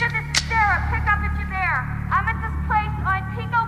Major, Sarah. Pick up if you're there. I'm at this place on Pico